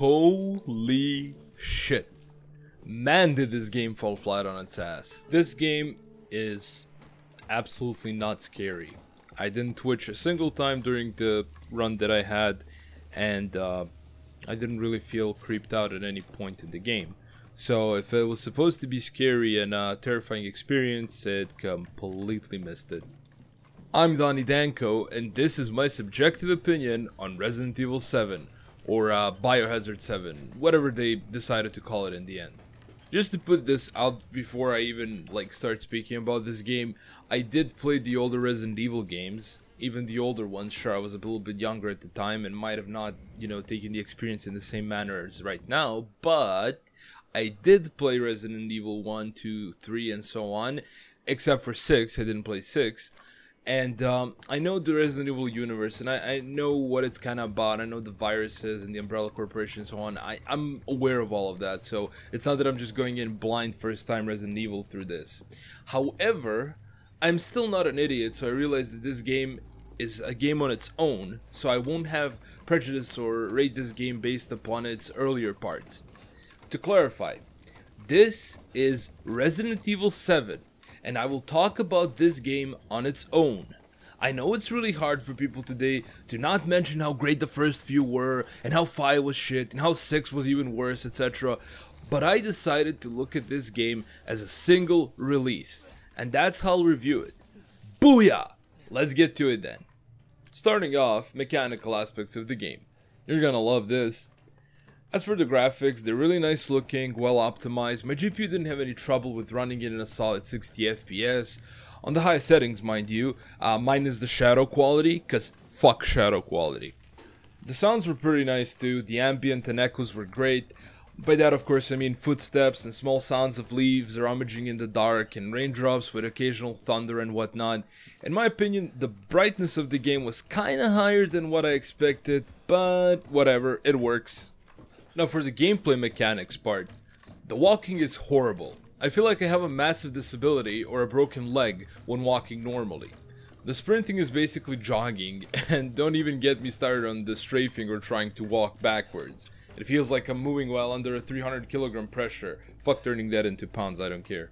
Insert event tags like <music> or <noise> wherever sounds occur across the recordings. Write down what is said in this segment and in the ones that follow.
Holy shit. Man, did this game fall flat on its ass. This game is absolutely not scary. I didn't twitch a single time during the run that I had, and uh, I didn't really feel creeped out at any point in the game. So if it was supposed to be scary and a terrifying experience, it completely missed it. I'm Donnie Danko, and this is my subjective opinion on Resident Evil 7, or uh, Biohazard 7, whatever they decided to call it in the end. Just to put this out before I even like start speaking about this game, I did play the older Resident Evil games, even the older ones. Sure, I was a little bit younger at the time and might have not, you know, taken the experience in the same manner as right now, but I did play Resident Evil 1, 2, 3, and so on, except for 6. I didn't play 6 and um, I know the Resident Evil universe, and I, I know what it's kind of about. I know the viruses and the Umbrella Corporation and so on. I, I'm aware of all of that, so it's not that I'm just going in blind first time Resident Evil through this. However, I'm still not an idiot, so I realize that this game is a game on its own, so I won't have prejudice or rate this game based upon its earlier parts. To clarify, this is Resident Evil 7 and I will talk about this game on its own. I know it's really hard for people today to not mention how great the first few were, and how 5 was shit, and how 6 was even worse, etc. But I decided to look at this game as a single release, and that's how I'll review it. Booyah! Let's get to it then. Starting off, mechanical aspects of the game. You're gonna love this. As for the graphics, they're really nice looking, well optimized. My GPU didn't have any trouble with running it in a solid 60 FPS. On the highest settings, mind you, uh, mine is the shadow quality, cause fuck shadow quality. The sounds were pretty nice too, the ambient and echoes were great. By that, of course, I mean footsteps and small sounds of leaves rummaging in the dark and raindrops with occasional thunder and whatnot. In my opinion, the brightness of the game was kinda higher than what I expected, but whatever, it works. Now for the gameplay mechanics part, the walking is horrible. I feel like I have a massive disability or a broken leg when walking normally. The sprinting is basically jogging, <laughs> and don't even get me started on the strafing or trying to walk backwards. It feels like I'm moving while under a 300 kilogram pressure. Fuck turning that into pounds, I don't care.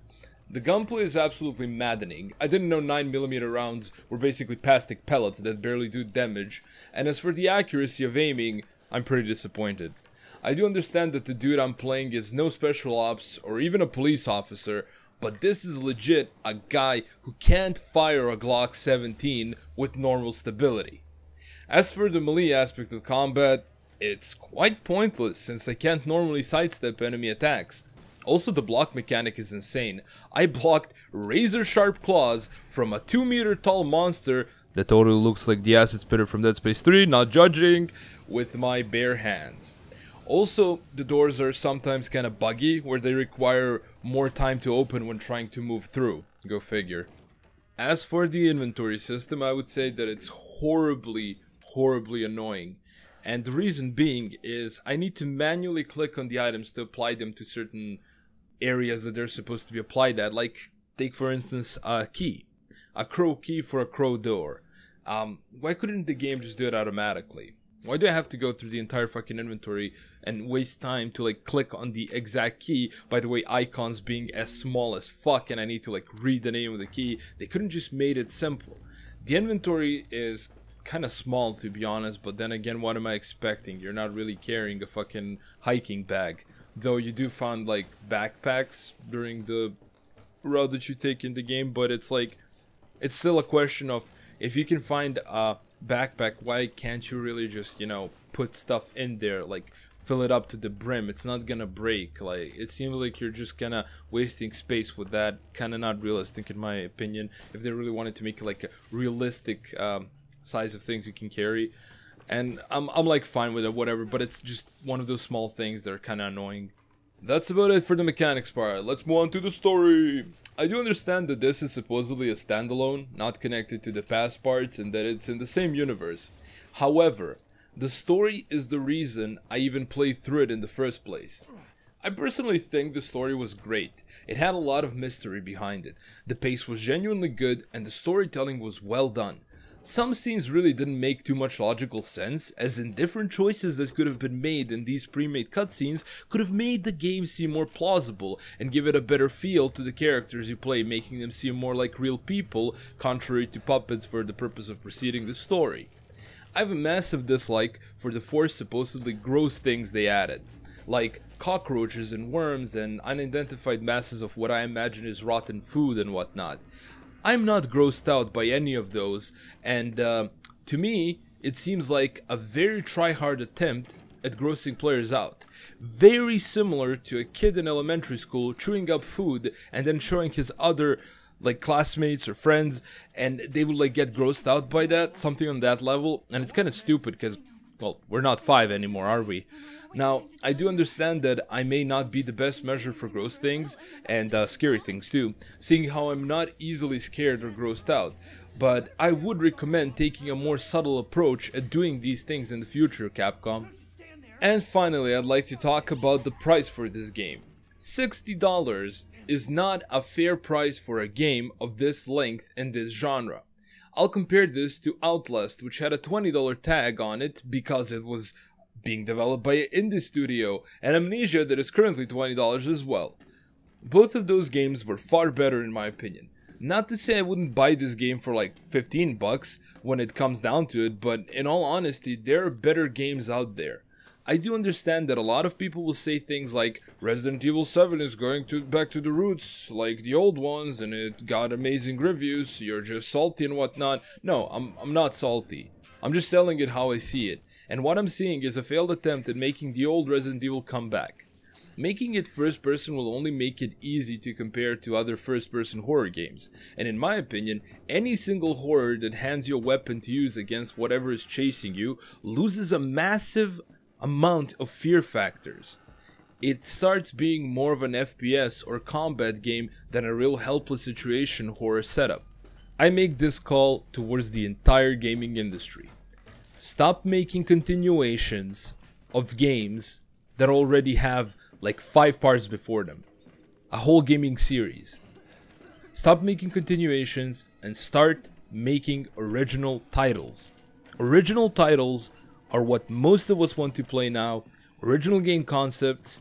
The gunplay is absolutely maddening. I didn't know 9mm rounds were basically plastic pellets that barely do damage, and as for the accuracy of aiming, I'm pretty disappointed. I do understand that the dude I'm playing is no special ops or even a police officer, but this is legit a guy who can't fire a Glock 17 with normal stability. As for the melee aspect of combat, it's quite pointless since I can't normally sidestep enemy attacks. Also the block mechanic is insane. I blocked razor sharp claws from a 2 meter tall monster that totally looks like the acid spitter from Dead Space 3, not judging, with my bare hands. Also, the doors are sometimes kind of buggy, where they require more time to open when trying to move through. Go figure. As for the inventory system, I would say that it's horribly, horribly annoying. And the reason being is I need to manually click on the items to apply them to certain areas that they're supposed to be applied at. Like, take for instance a key. A crow key for a crow door. Um, why couldn't the game just do it automatically? Why do I have to go through the entire fucking inventory and waste time to like click on the exact key? By the way, icons being as small as fuck and I need to like read the name of the key. They couldn't just made it simple. The inventory is kind of small to be honest, but then again, what am I expecting? You're not really carrying a fucking hiking bag. Though you do find like backpacks during the route that you take in the game, but it's like it's still a question of if you can find a backpack, why can't you really just, you know, put stuff in there, like fill it up to the brim? It's not gonna break. Like it seems like you're just kind of wasting space with that. Kind of not realistic in my opinion. If they really wanted to make like a realistic um, size of things you can carry, and I'm I'm like fine with it, whatever. But it's just one of those small things that are kind of annoying. That's about it for the mechanics part. Let's move on to the story. I do understand that this is supposedly a standalone, not connected to the past parts, and that it's in the same universe. However, the story is the reason I even played through it in the first place. I personally think the story was great. It had a lot of mystery behind it. The pace was genuinely good and the storytelling was well done. Some scenes really didn't make too much logical sense, as in different choices that could have been made in these pre-made cutscenes could have made the game seem more plausible and give it a better feel to the characters you play, making them seem more like real people, contrary to puppets for the purpose of proceeding the story. I have a massive dislike for the four supposedly gross things they added, like cockroaches and worms and unidentified masses of what I imagine is rotten food and whatnot. I'm not grossed out by any of those, and uh, to me, it seems like a very try-hard attempt at grossing players out. Very similar to a kid in elementary school chewing up food and then showing his other like classmates or friends and they would like get grossed out by that, something on that level, and it's kind of stupid because well, we're not five anymore, are we? Now, I do understand that I may not be the best measure for gross things, and uh, scary things too, seeing how I'm not easily scared or grossed out, but I would recommend taking a more subtle approach at doing these things in the future, Capcom. And finally, I'd like to talk about the price for this game. $60 is not a fair price for a game of this length and this genre. I'll compare this to Outlast, which had a $20 tag on it because it was being developed by an indie studio, and Amnesia that is currently $20 as well. Both of those games were far better in my opinion. Not to say I wouldn't buy this game for like 15 bucks when it comes down to it, but in all honesty, there are better games out there. I do understand that a lot of people will say things like Resident Evil 7 is going to back to the roots like the old ones and it got amazing reviews, you're just salty and whatnot. No, I'm, I'm not salty. I'm just telling it how I see it. And what I'm seeing is a failed attempt at making the old Resident Evil come back. Making it first person will only make it easy to compare to other first person horror games, and in my opinion, any single horror that hands you a weapon to use against whatever is chasing you loses a massive amount of fear factors. It starts being more of an FPS or combat game than a real helpless situation horror setup. I make this call towards the entire gaming industry. Stop making continuations of games that already have like five parts before them. A whole gaming series. Stop making continuations and start making original titles. Original titles are what most of us want to play now original game concepts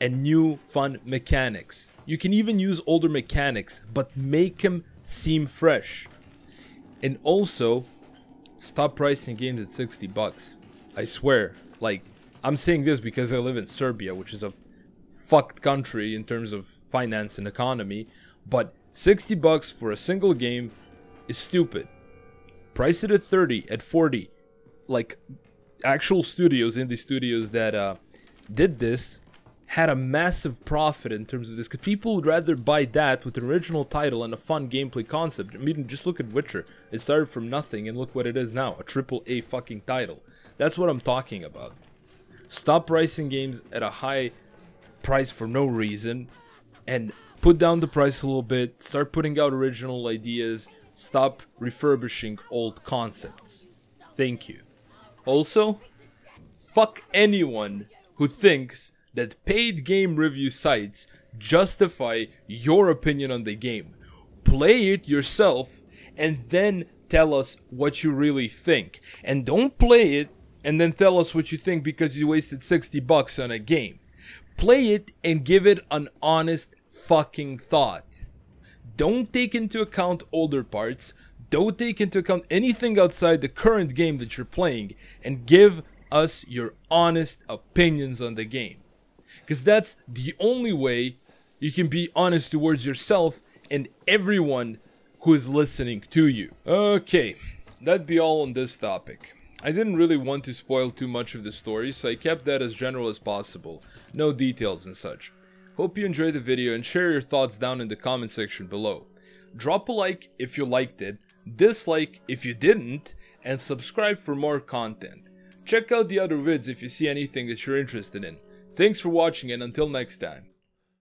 and new fun mechanics. You can even use older mechanics, but make them seem fresh. And also, stop pricing games at 60 bucks. I swear, like, I'm saying this because I live in Serbia, which is a fucked country in terms of finance and economy, but 60 bucks for a single game is stupid. Price it at 30, at 40. Like, actual studios, indie studios that uh, did this had a massive profit in terms of this because people would rather buy that with an original title and a fun gameplay concept. I mean, just look at Witcher. It started from nothing and look what it is now a triple A fucking title. That's what I'm talking about. Stop pricing games at a high price for no reason and put down the price a little bit. Start putting out original ideas. Stop refurbishing old concepts. Thank you. Also, fuck anyone who thinks that paid game review sites justify your opinion on the game. Play it yourself and then tell us what you really think. And don't play it and then tell us what you think because you wasted 60 bucks on a game. Play it and give it an honest fucking thought. Don't take into account older parts don't take into account anything outside the current game that you're playing and give us your honest opinions on the game. Because that's the only way you can be honest towards yourself and everyone who is listening to you. Okay, that'd be all on this topic. I didn't really want to spoil too much of the story, so I kept that as general as possible. No details and such. Hope you enjoyed the video and share your thoughts down in the comment section below. Drop a like if you liked it, dislike if you didn't, and subscribe for more content. Check out the other vids if you see anything that you're interested in. Thanks for watching and until next time.